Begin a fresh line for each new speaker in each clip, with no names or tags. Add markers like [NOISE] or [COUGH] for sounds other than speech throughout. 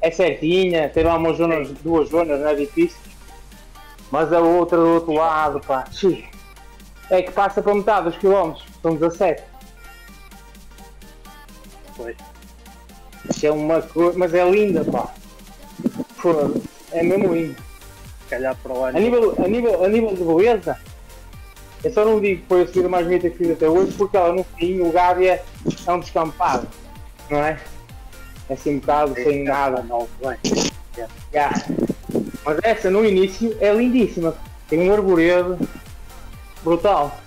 é certinha, tem lá umas zonas, duas zonas, não é difícil. Mas a outra do outro lado, pá, é que passa para metade dos quilómetros, são 17.
Pois.
É uma coisa, mas é linda, pá. Foda, é mesmo lindo.
Calhar para ano.
A nível, a nível, a nível de beleza, eu só não digo que foi a subida mais bonita que fiz até hoje, porque ela no fim, o Gávea é um descampado, não é? É assim um bocado sem nada.
Não, bem.
Já. Mas essa no início é lindíssima. Tem um arvoredo brutal.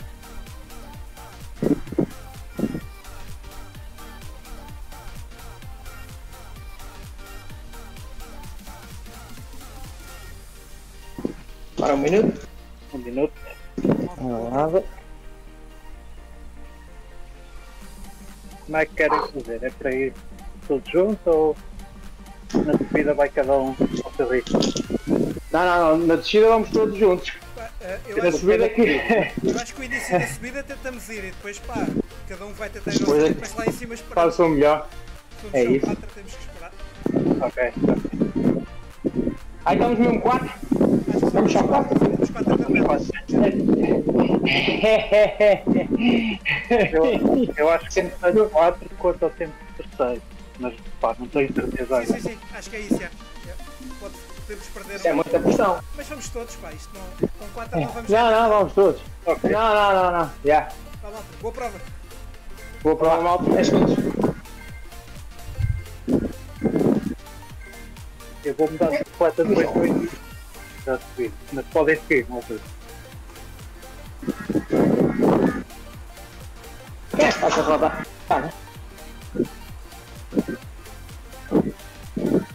Para um minuto.
Um minuto.
Nada.
Como é que querem fazer? É para ir todos juntos ou na subida vai cada um ao seu ritmo?
Não, não, não. Na descida vamos todos juntos.
Pá, eh, eu,
Na
acho,
subida aqui.
eu acho que o início da subida tentamos ir e depois pá, cada um vai tentar ir ao
Depois é-
lá em cima esperar.
Faz o melhor.
Somos
é isso.
quatro, temos que esperar.
Ok.
Aí estamos mesmo quatro.
Que
Vamos só quatro.
Somos quatro também.
Eu, eu acho que tenho 4 quanto ao tempo de terceiro. Mas pá, não tenho certeza
Sim,
ainda.
sim, sim, acho que é isso. É. É. Pode, podemos perder.
Isso é muita pressão.
Mas vamos todos, pá, isto não. Com quatro não vamos
Não, não, vamos todos.
Ok.
Não, não, não, não. Já.
Tá lá, boa prova.
Vou para o malta 10 segundos.
Eu vou mudar de bicicleta depois do início da subida. Mas podem seguir, não sei.
Passa a rodar. Tá, né? ちょっと待って。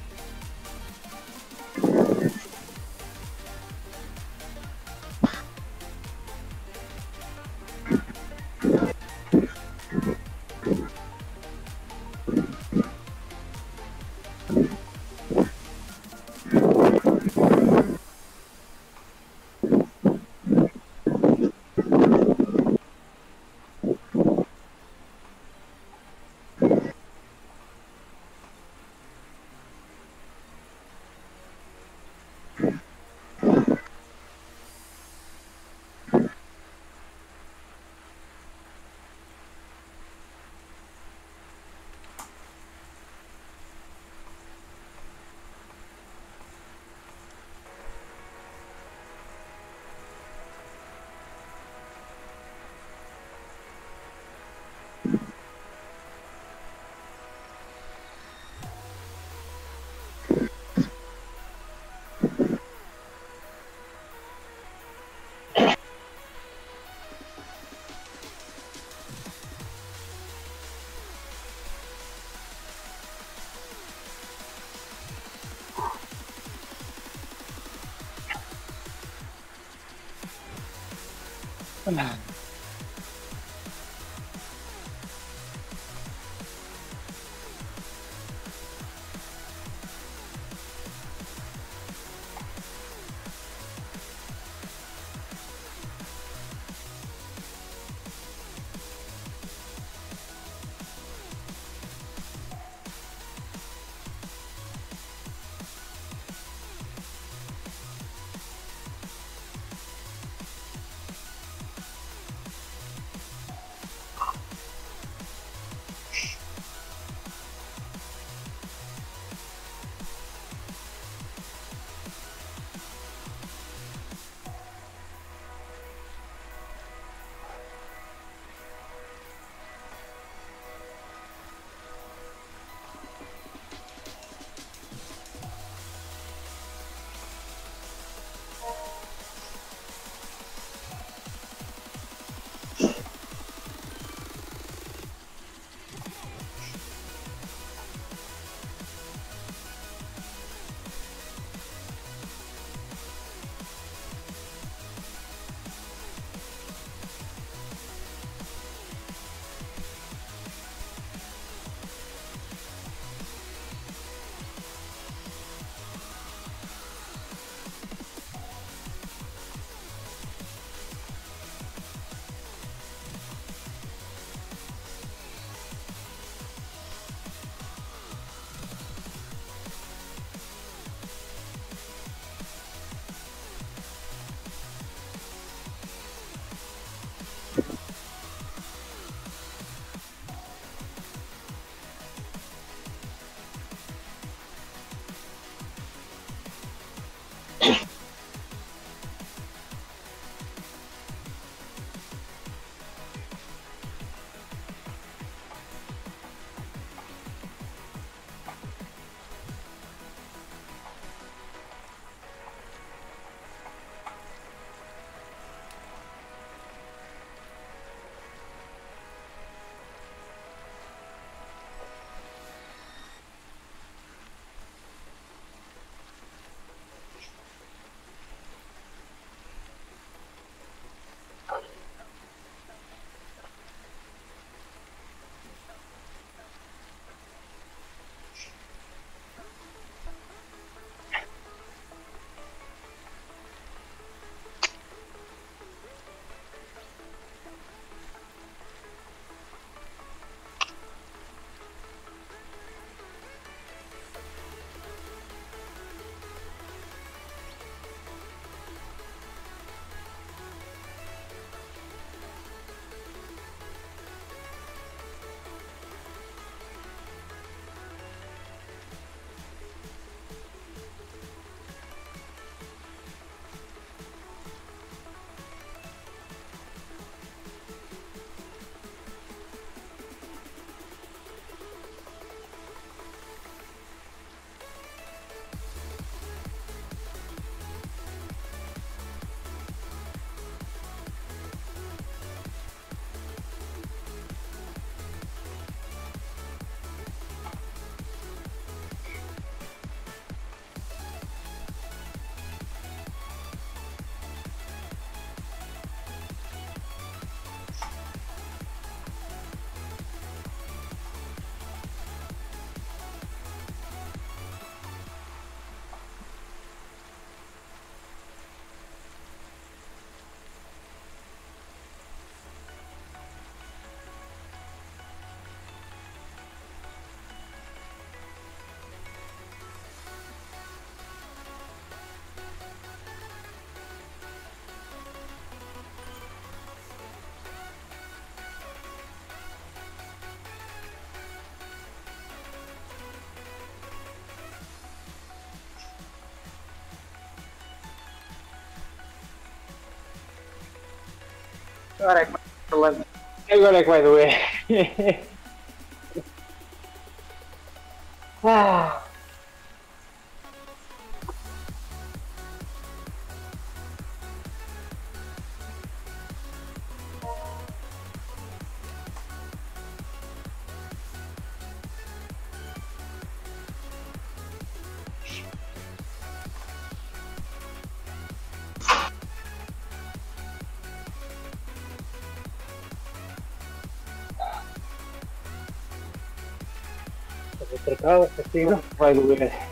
I'm on.
Agora é que vai problema.
Agora é que vai doer.
Fazer trocada, castigo.
Vai doer.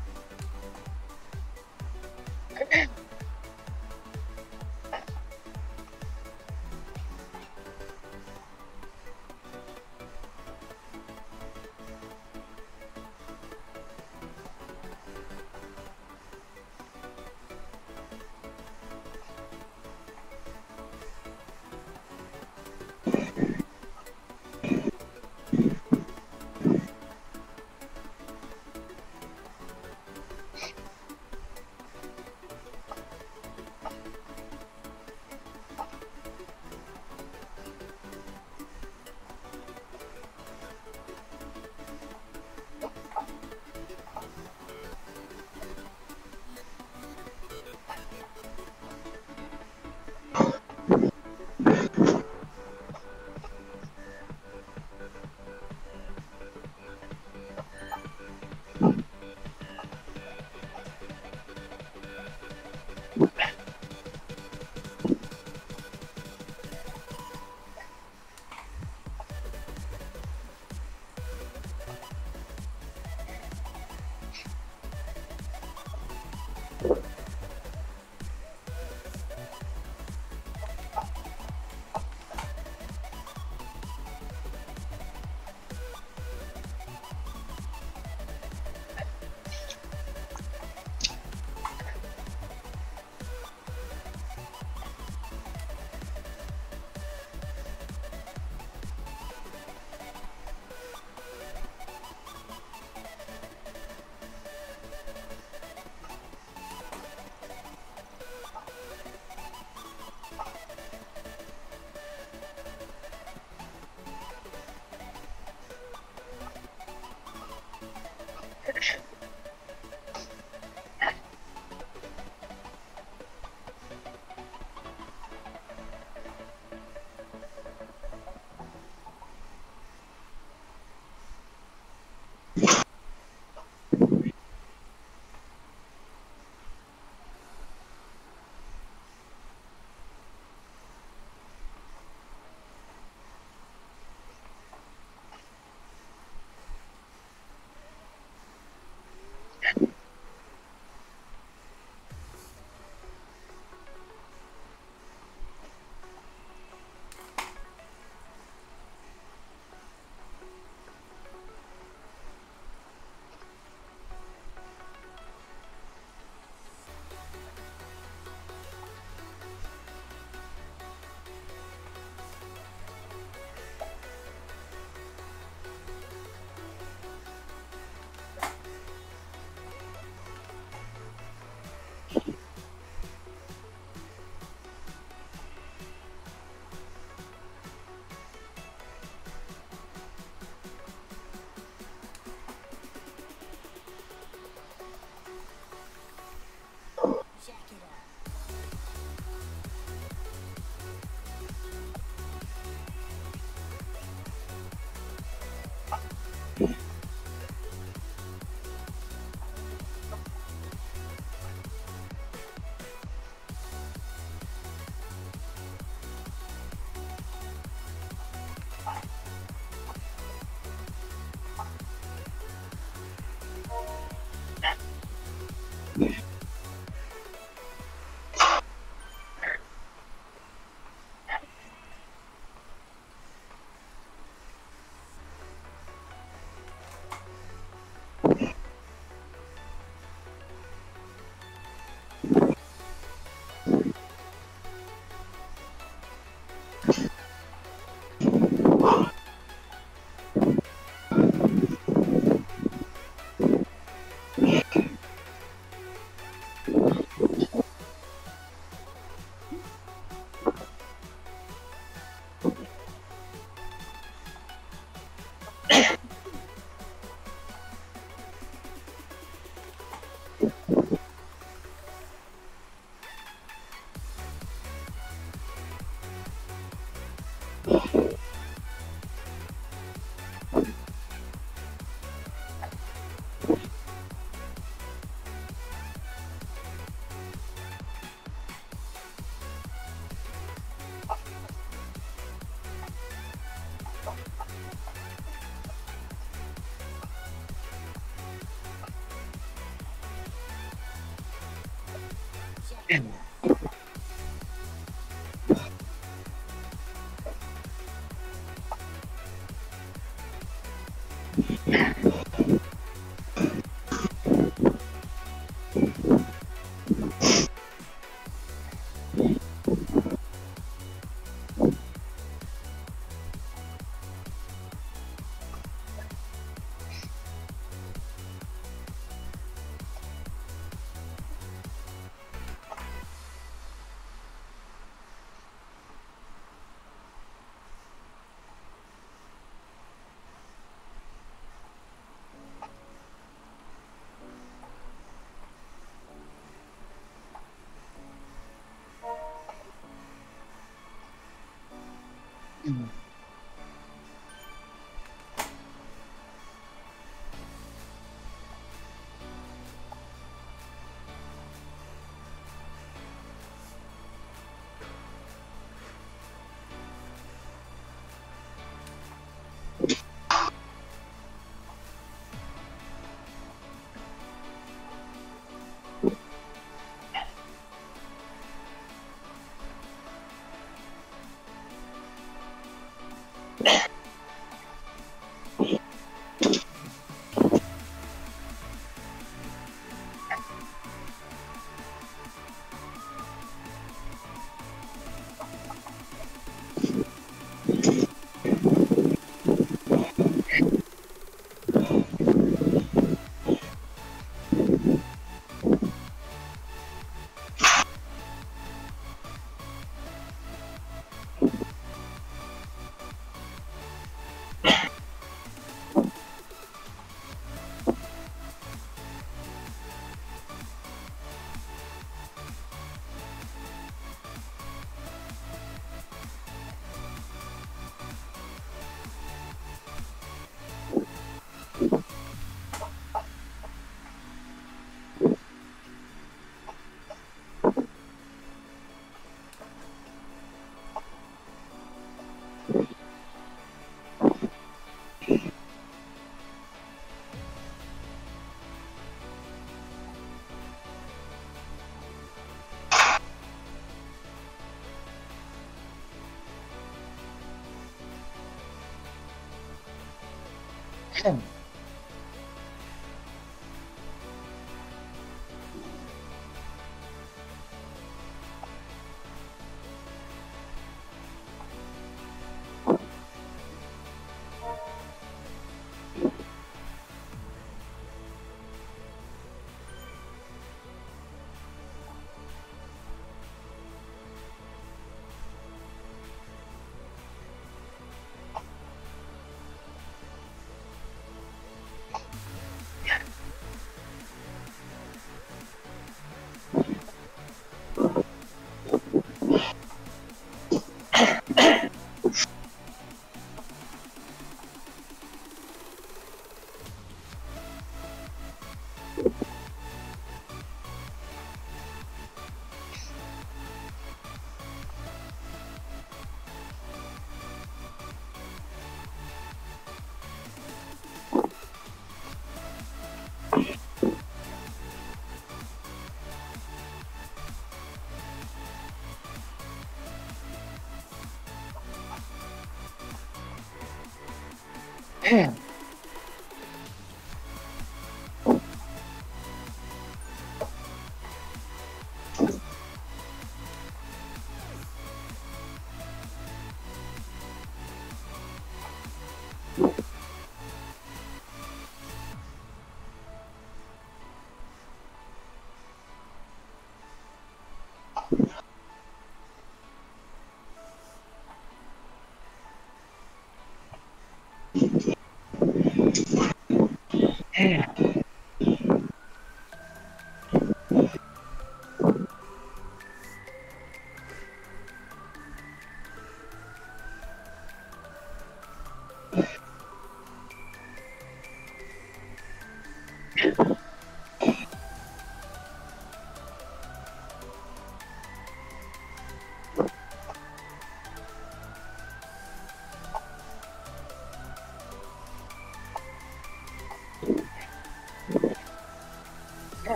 Yeah.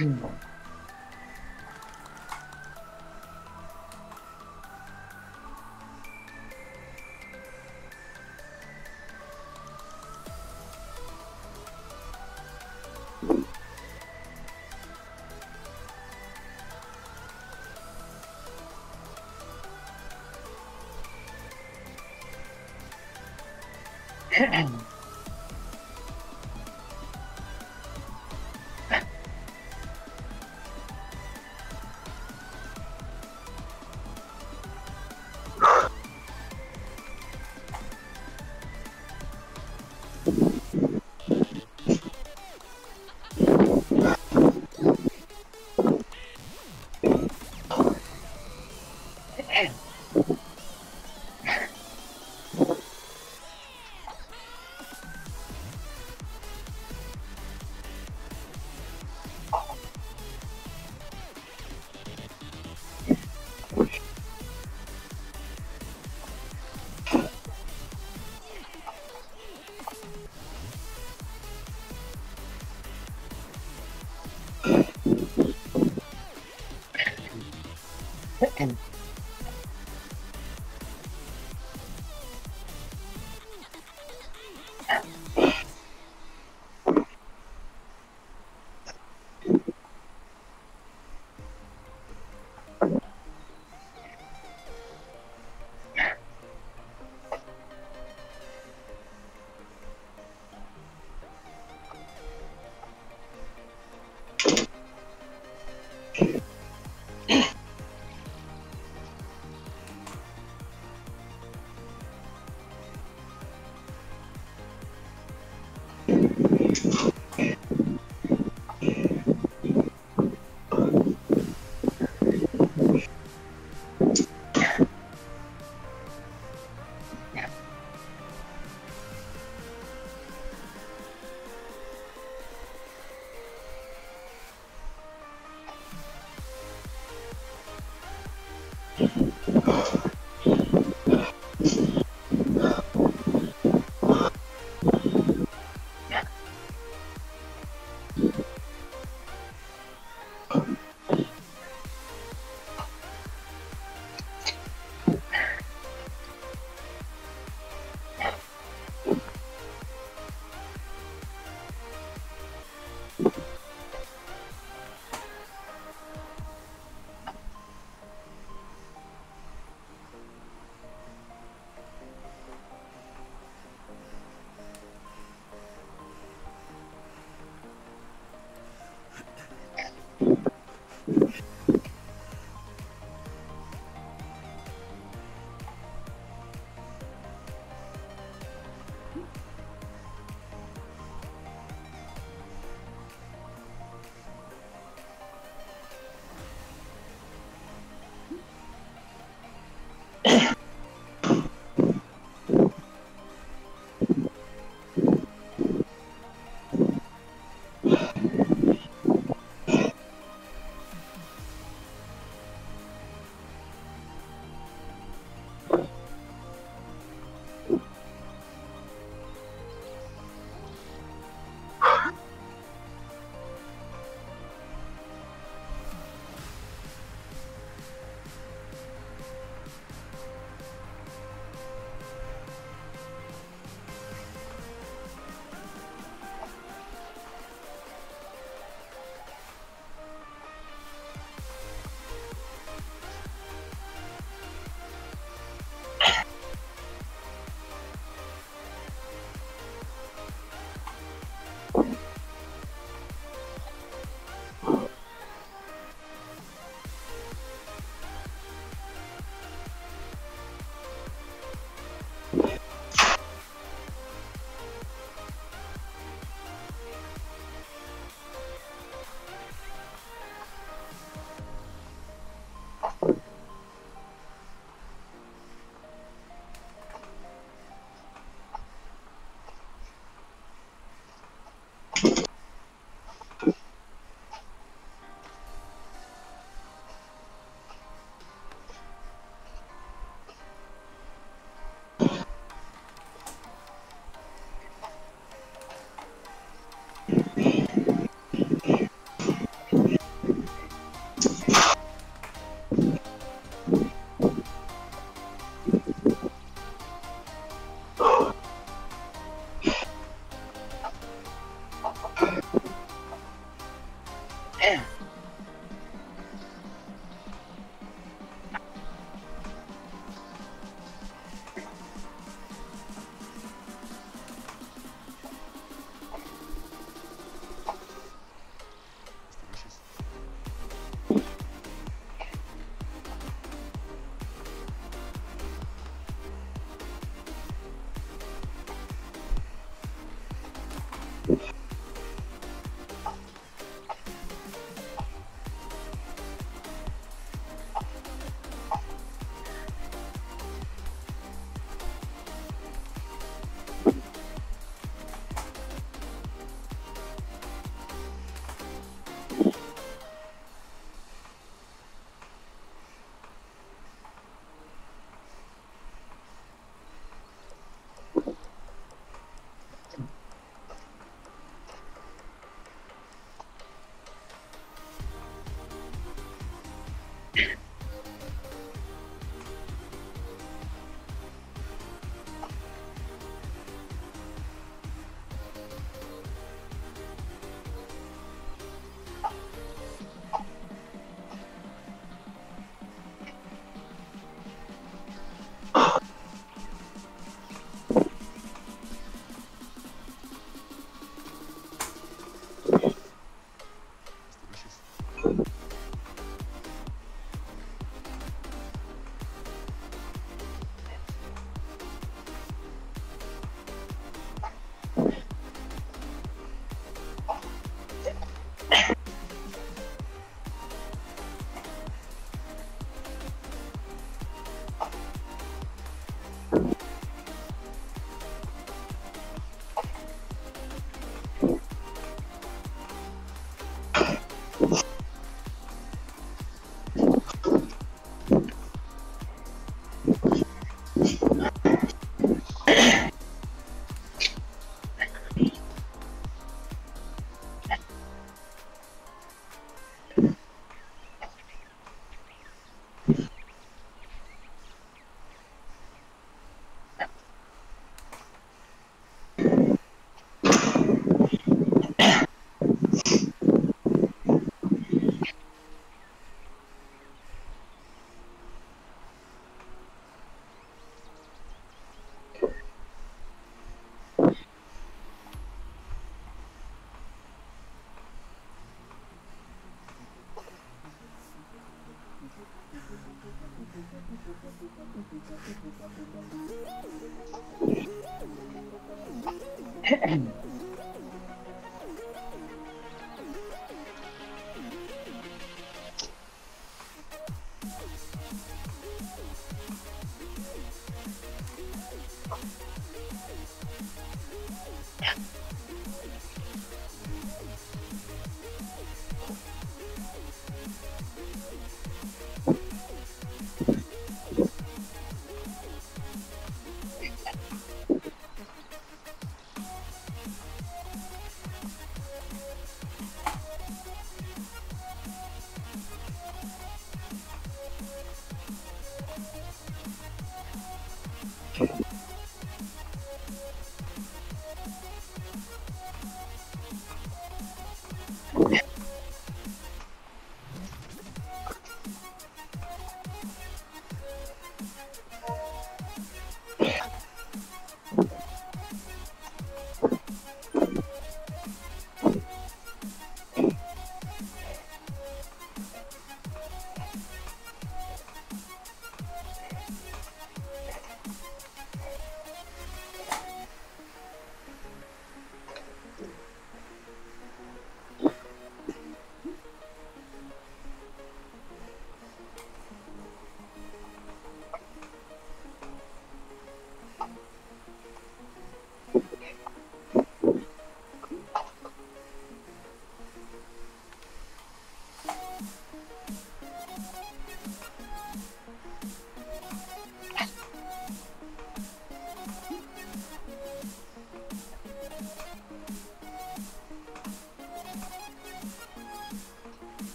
Mm. [CLEARS THROAT]
Ahem. [LAUGHS]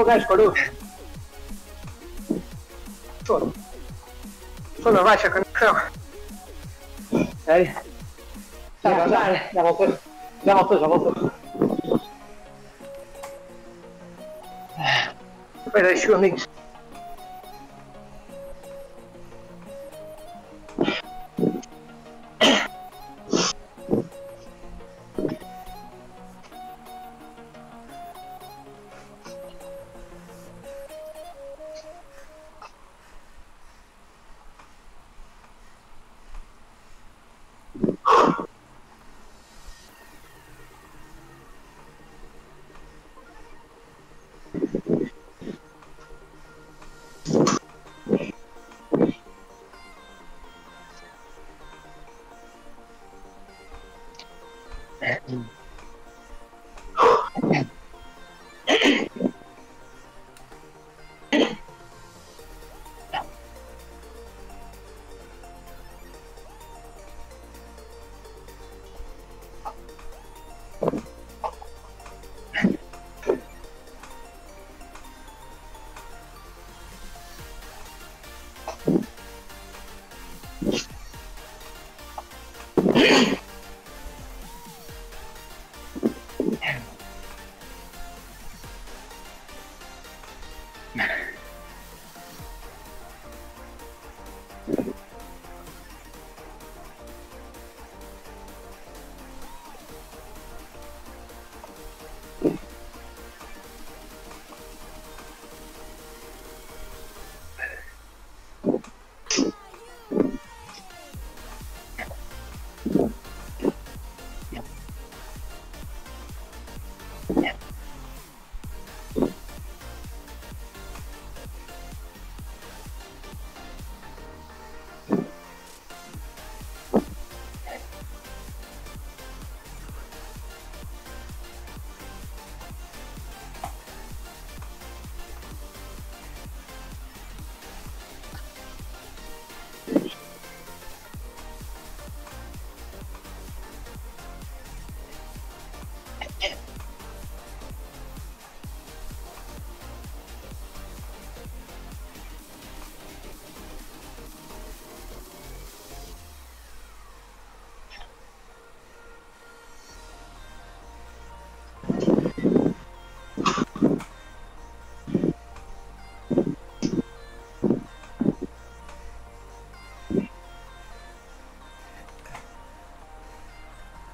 o gajo parou. Foda. Foda, baixa a conexão. Sério? Já, já, já voltou. Já voltou, já voltou. Espera aí,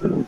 Excellent.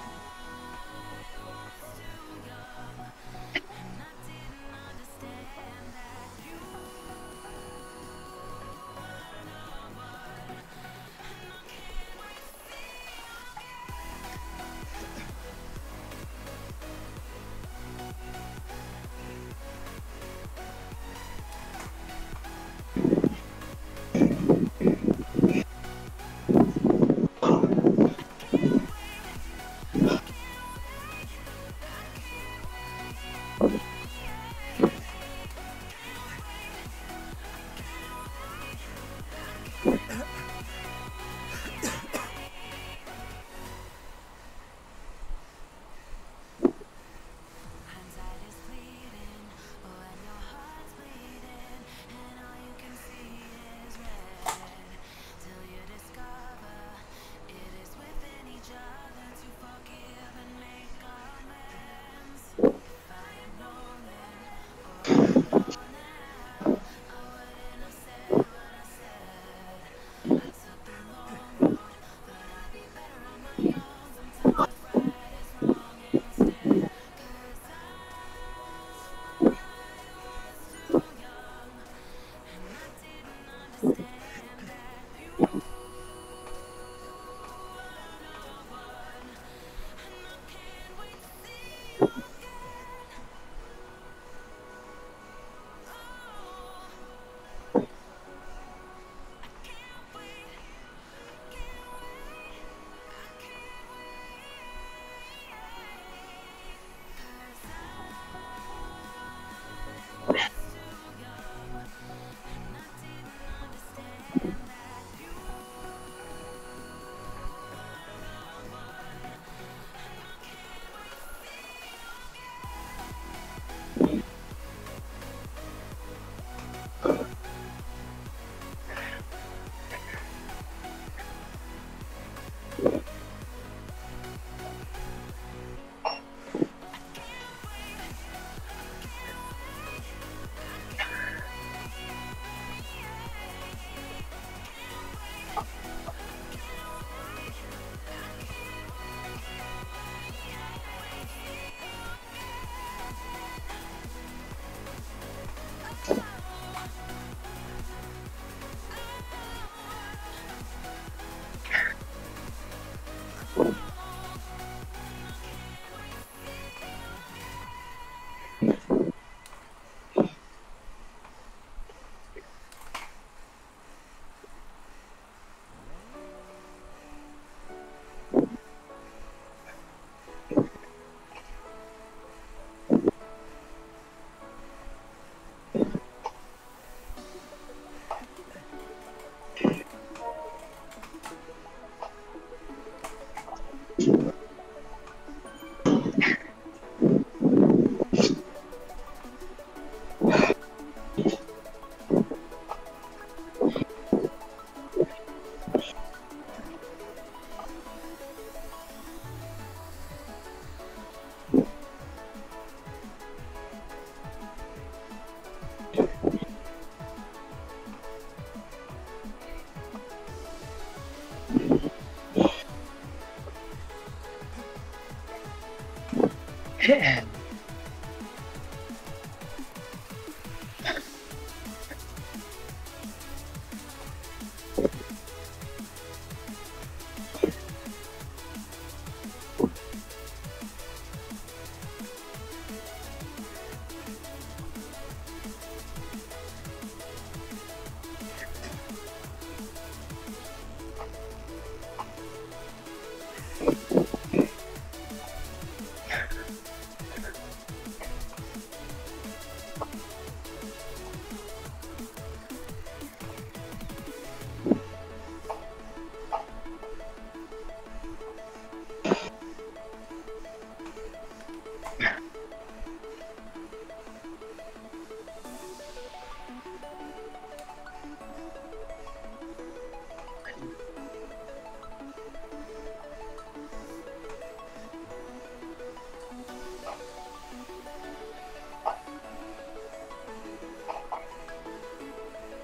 Yeah.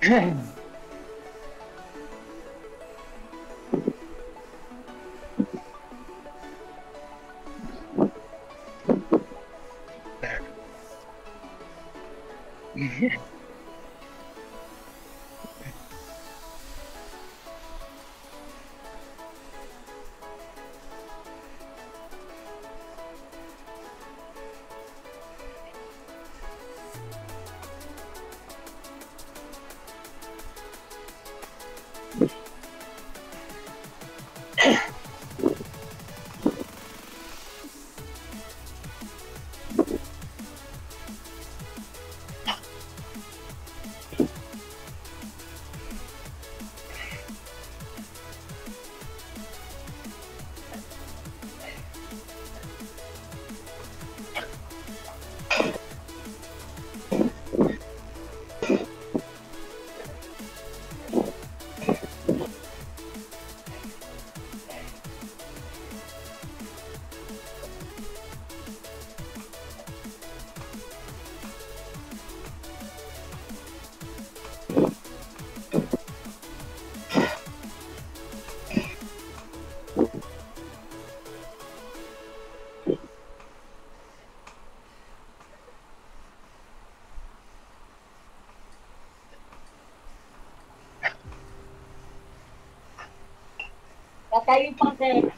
Hey. Segundinhos. Tá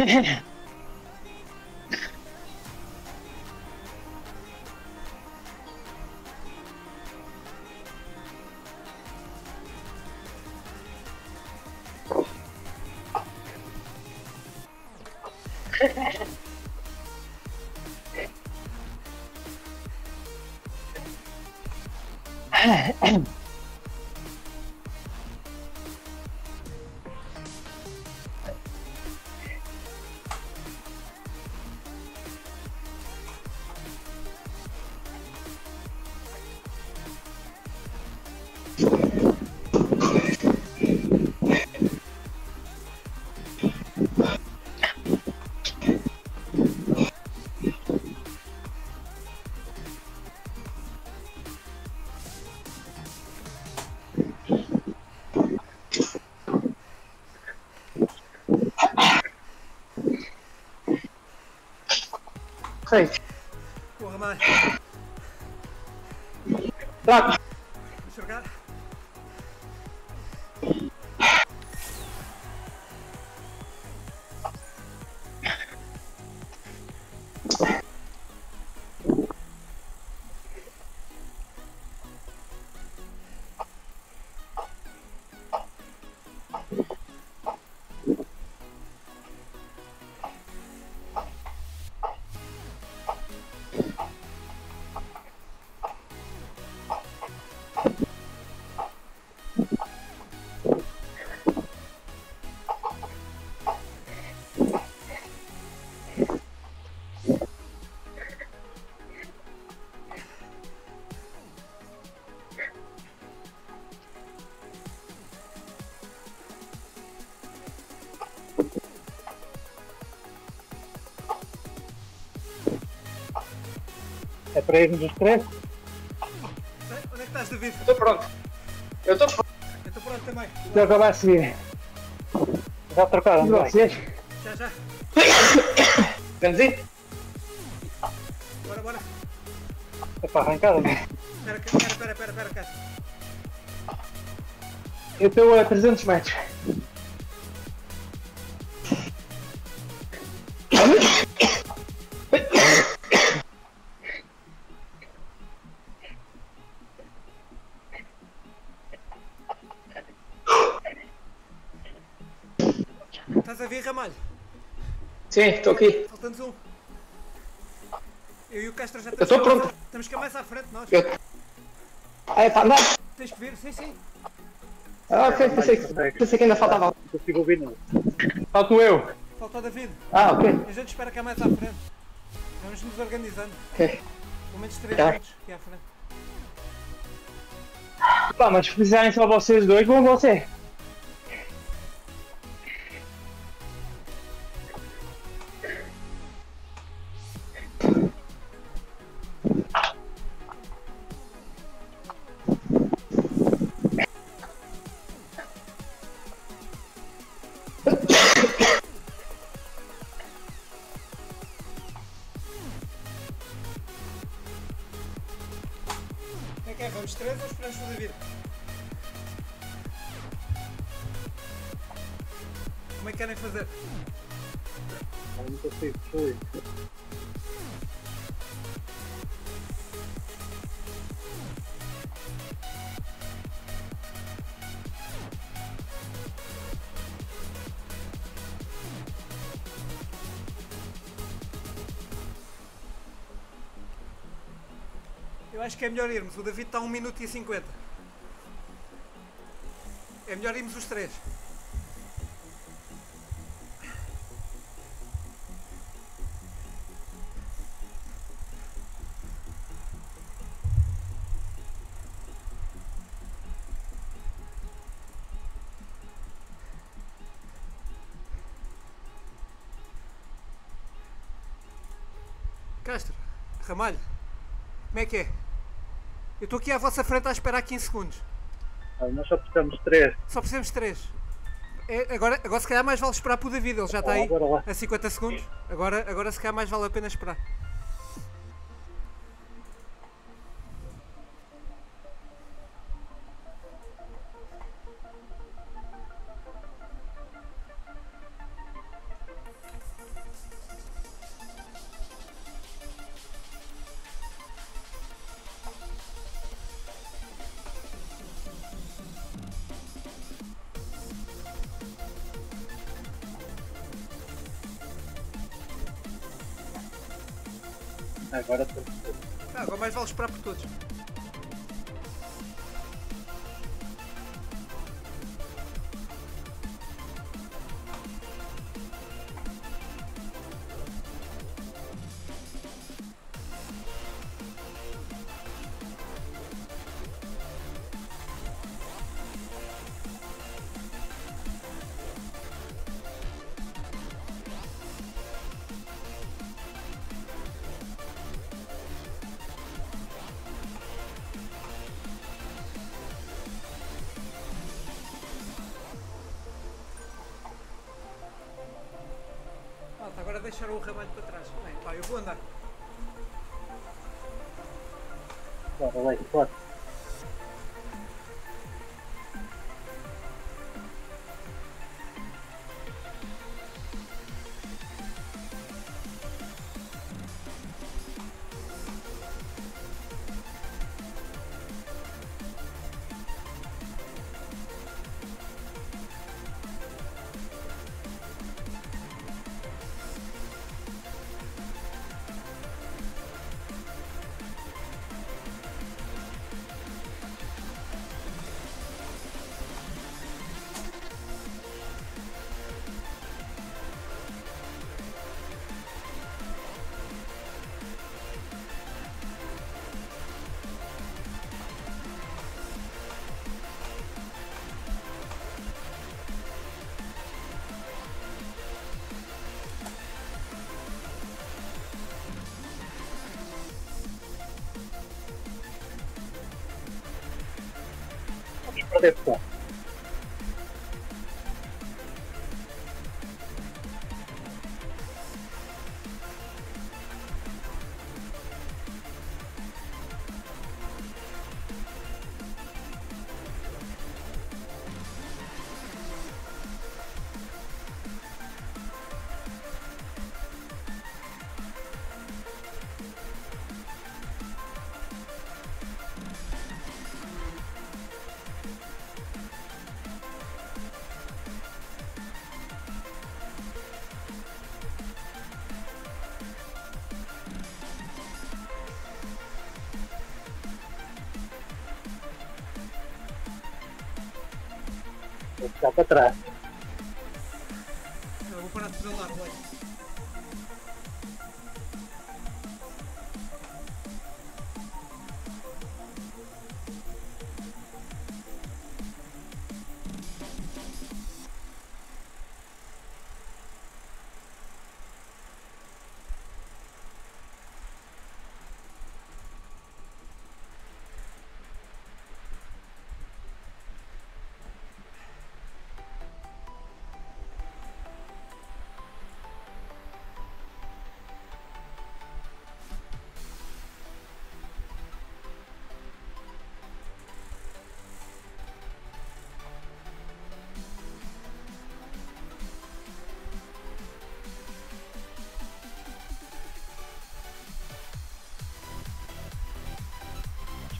Ahem. [LAUGHS] panteira.
Sei.
Porra, mais.
Trago.
para irmos os três?
Onde é que estás, David?
Estou pronto. Eu estou pronto.
Eu estou pronto também.
Já já vai seguir.
Já trocaram de
vocês?
Já, já.
Vamos ir?
Bora, bora.
É para arrancar, não é?
Espera, espera, espera, espera, espera.
Eu estou a 300 metros.
Ramalho?
Sim, estou aqui.
Um. Eu e o Castro já
Eu estou
estamos
pronto.
Estamos cá mais à frente, nós.
Eu... Ah, é para andar?
Tens que vir, sim, sim.
Ah, ok, pensei, pensei que ainda faltava.
Não consigo ouvir nada.
Falto eu.
Falta o David.
Ah, ok.
A gente espera cá mais à frente. Vamos nos organizando.
Ok.
Pelo menos três
Tá.
juntos aqui à frente.
Pá, mas se precisarem só vocês dois, vão você.
Que é melhor irmos. O David está a 1 minuto e 50. É melhor irmos os três. Castro, Ramalho, como é que é? Eu estou aqui à vossa frente a esperar 15 segundos.
Ah, nós só precisamos de três.
Só precisamos de 3. agora, agora se calhar mais vale esperar por David, ele já está
Ah,
aí a 50 segundos. Agora, agora se calhar mais vale a pena esperar. Por todos.
Vamos perder ponto.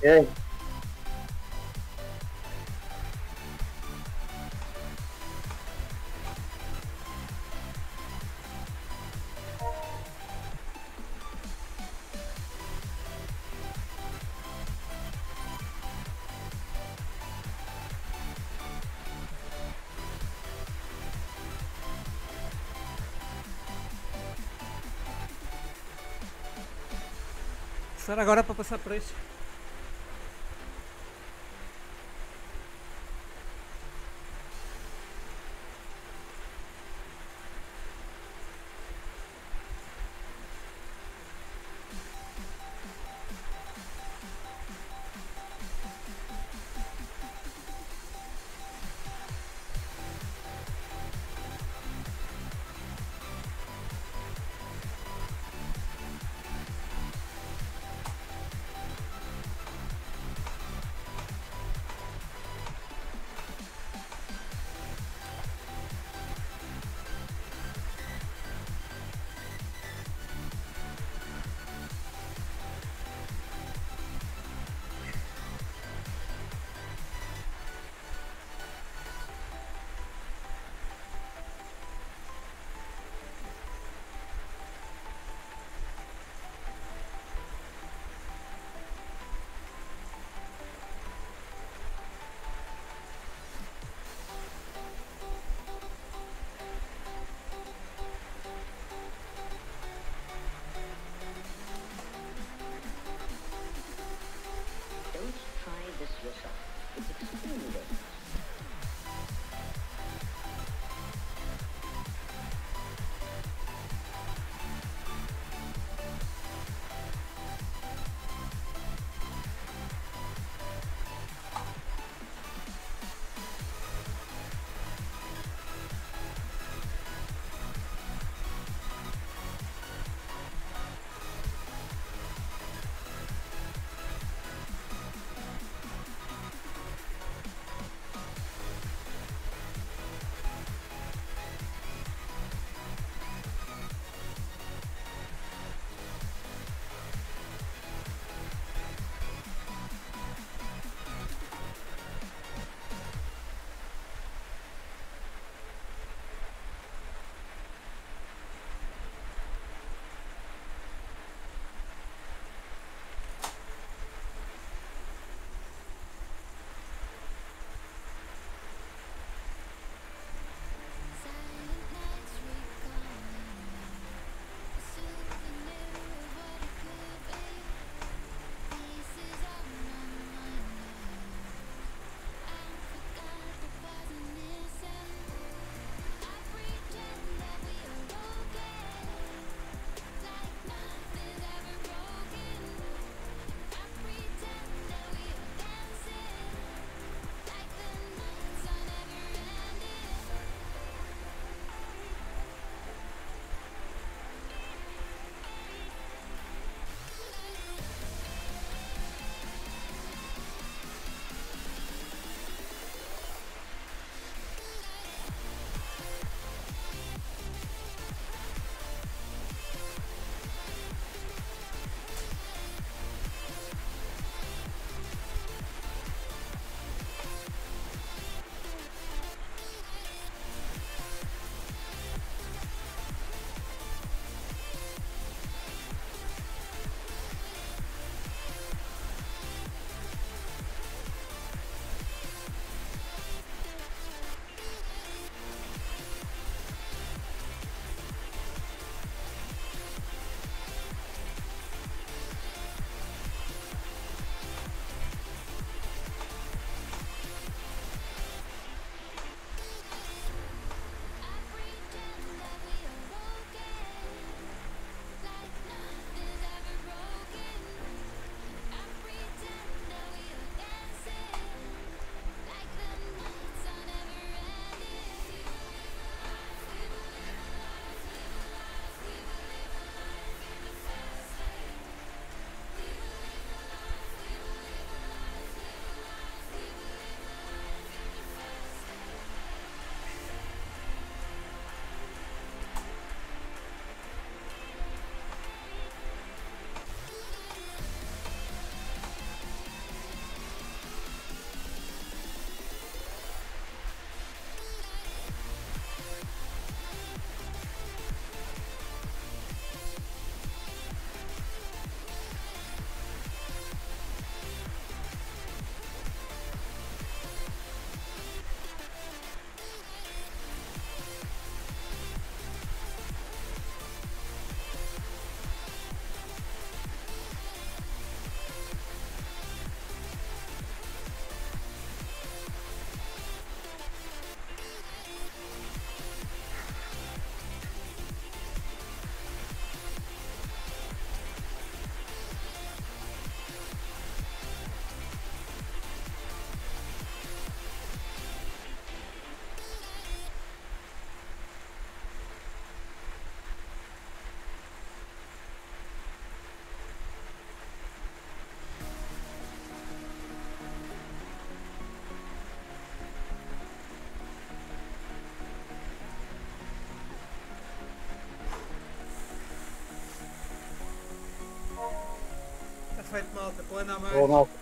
É.
Agora para passar por este?
Feito malta, plano a mais.
Boa malta.